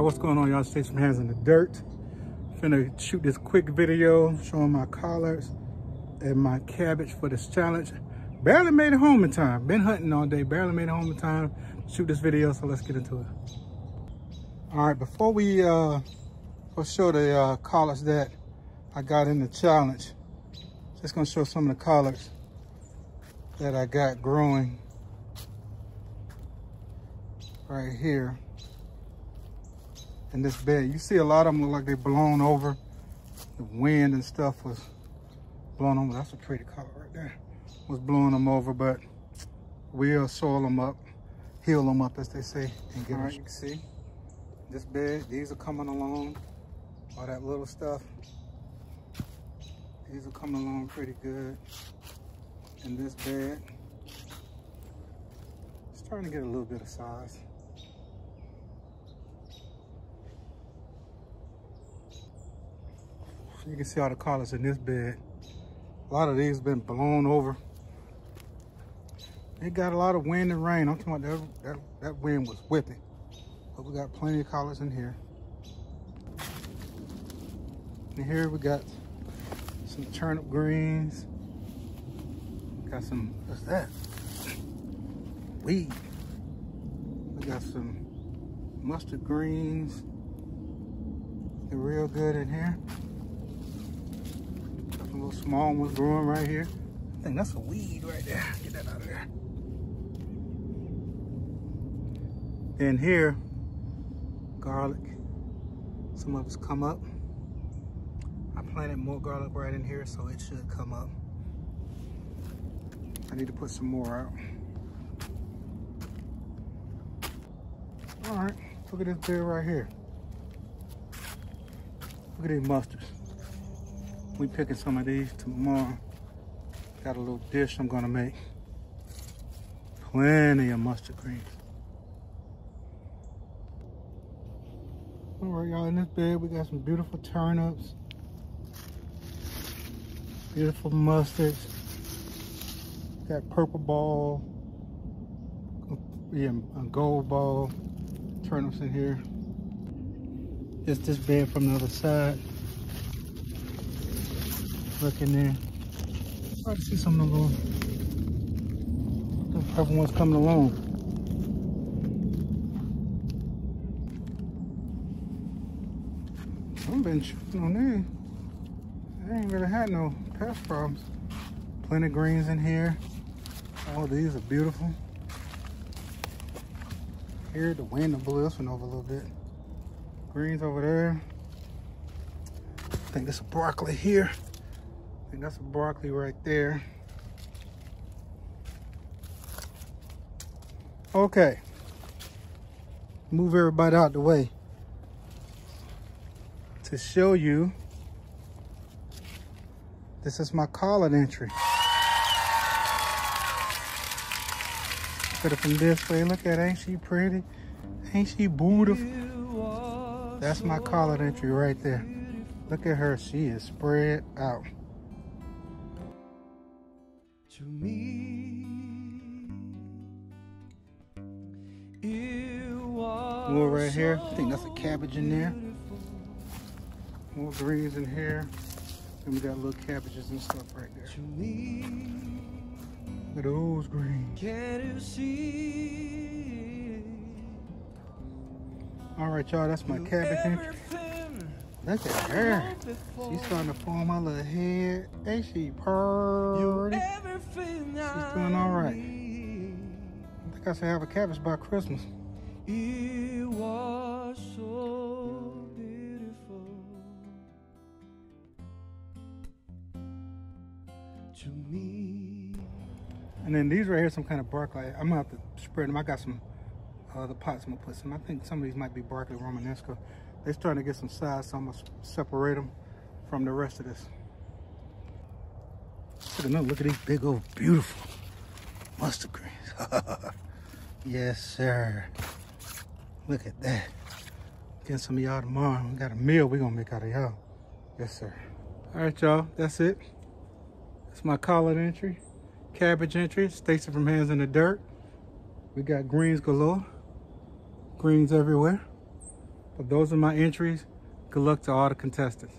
Hi, what's going on, y'all? Stacy from hands in the dirt. Finna shoot this quick video showing my collards and my cabbage for this challenge. Barely made it home in time. Been hunting all day, barely made it home in time shoot this video, so let's get into it. All right, before we uh, show the uh, collards that I got in the challenge, just gonna show some of the collards that I got growing right here in this bed. You see a lot of them look like they're blown over. The wind and stuff was blowing them. That's a pretty color right there. Was blowing them over, but we'll soil them up, heal them up as they say, and get All right, you can see this bed, these are coming along. All that little stuff. These are coming along pretty good in this bed. It's starting to get a little bit of size. You can see all the collards in this bed. A lot of these been blown over. It got a lot of wind and rain. I'm talking about that, that, that wind was whipping. But we got plenty of collards in here. And here we got some turnip greens. Got some, what's that? Weed. We got some mustard greens. They're real good in here little small ones growing right here. I think that's a weed right there. Get that out of there. And here, garlic. Some of it's come up. I planted more garlic right in here, so it should come up. I need to put some more out. All right, look at this bed right here. Look at these mustards we picking some of these tomorrow. Got a little dish I'm gonna make. Plenty of mustard greens. All right, y'all, in this bed, we got some beautiful turnips. Beautiful mustards. Got purple ball. Yeah, a gold ball. Turnips in here. It's this bed from the other side look in there. I see some little the ones coming along. I've been shooting on there. I ain't really had no pest problems. Plenty of greens in here. All these are beautiful. Here, the wind blew this one over a little bit. Greens over there. I think there's a broccoli here think that's broccoli right there. Okay. Move everybody out the way. To show you, this is my collard entry. Put it from this way. Look at, ain't she pretty? Ain't she beautiful? That's my collard entry right there. Look at her. She is spread out to me. More right here. I think that's a cabbage in there. More greens in here. And we got little cabbages and stuff right there. To me, Look at those greens. Can you see? All right, y'all, that's my cabbage. Look at her. She's starting to form her little head. Ain't she pretty? She's doing all right. I think I should have a cabbage by Christmas. It was so beautiful to me. And then these right here, some kind of broccoli. I'm gonna have to spread them. I got some uh, other pots I'm gonna put some. I think some of these might be broccoli romanesco. They're starting to get some size, so I'm gonna separate them from the rest of this. Look at, look at these big old beautiful mustard greens. yes, sir. Look at that. Get some of y'all tomorrow. We got a meal we gonna make out of y'all. Yes, sir. All right, y'all, that's it. That's my collard entry, cabbage entry, Stacy from Hands in the Dirt. We got greens galore, greens everywhere. But those are my entries. Good luck to all the contestants.